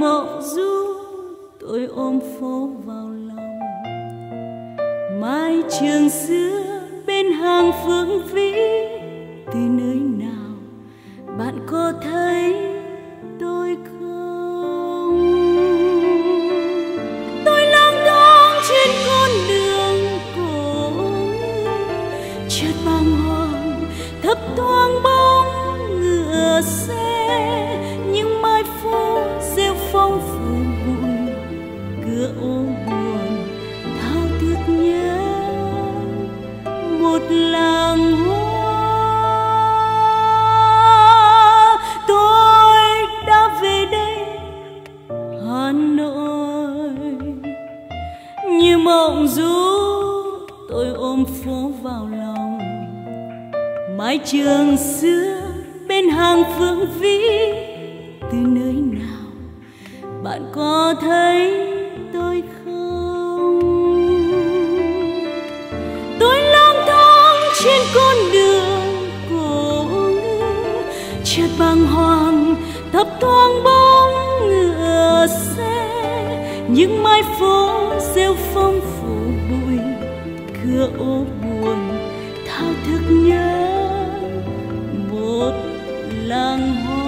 mộng du, tôi ôm phố vào lòng. Mái trường xưa bên hàng phương vĩ, từ nơi nào bạn có thấy tôi không? Tôi lang thang trên con đường cổ chợt bàng hoàng, thấp thoáng mộng du tôi ôm phố vào lòng. Mái trường xưa bên hàng phương vĩ, từ nơi nào bạn có thấy tôi không? Tôi lang thang trên con đường cổ chợt bàng hoàng thấp thoáng bóng ngựa xe những mai phố rêu phong phủ bụi, cửa ô buồn, thao thức nhớ một làng hoa.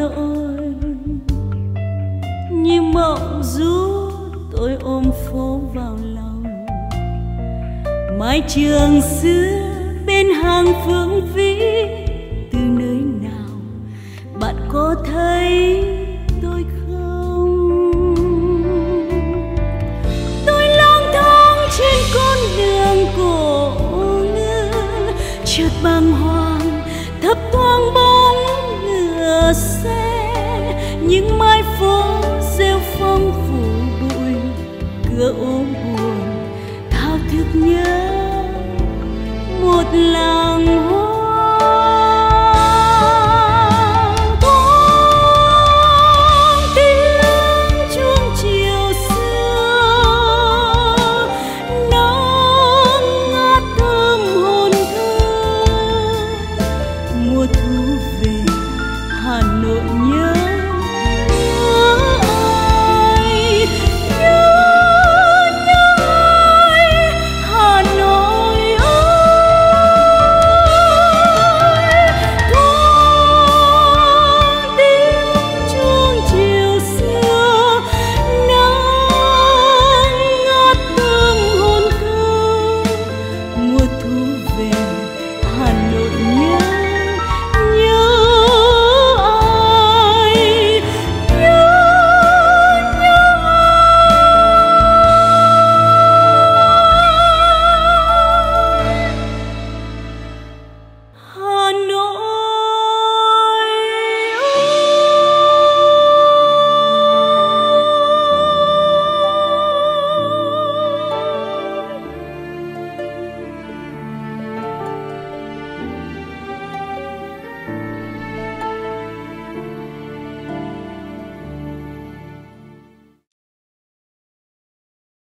Hà như mộng du tôi ôm phố vào lòng. Mái trường xưa bên hàng phương vĩ từ nơi nào bạn có thấy tôi không? Tôi lang thang trên con đường cổ ngữ chợt bàng hoàng, thấp thoáng bóng chờ xe những mai phố rêu phong phủ bụi cửa ô.